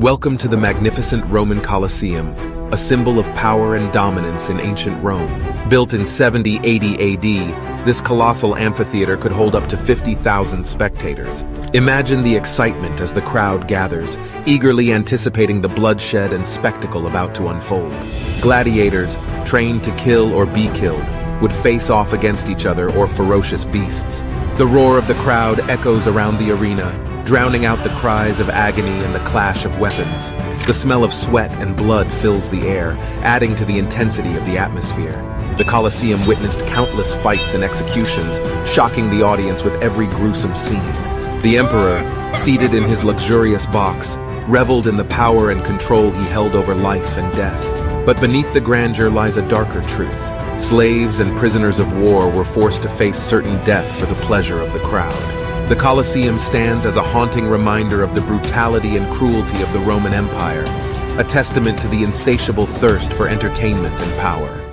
Welcome to the magnificent Roman Colosseum, a symbol of power and dominance in ancient Rome. Built in 70-80 AD, this colossal amphitheater could hold up to 50,000 spectators. Imagine the excitement as the crowd gathers, eagerly anticipating the bloodshed and spectacle about to unfold. Gladiators, trained to kill or be killed, would face off against each other or ferocious beasts. The roar of the crowd echoes around the arena, drowning out the cries of agony and the clash of weapons. The smell of sweat and blood fills the air, adding to the intensity of the atmosphere. The Colosseum witnessed countless fights and executions, shocking the audience with every gruesome scene. The Emperor, seated in his luxurious box, reveled in the power and control he held over life and death. But beneath the grandeur lies a darker truth. Slaves and prisoners of war were forced to face certain death for the pleasure of the crowd. The Colosseum stands as a haunting reminder of the brutality and cruelty of the Roman Empire, a testament to the insatiable thirst for entertainment and power.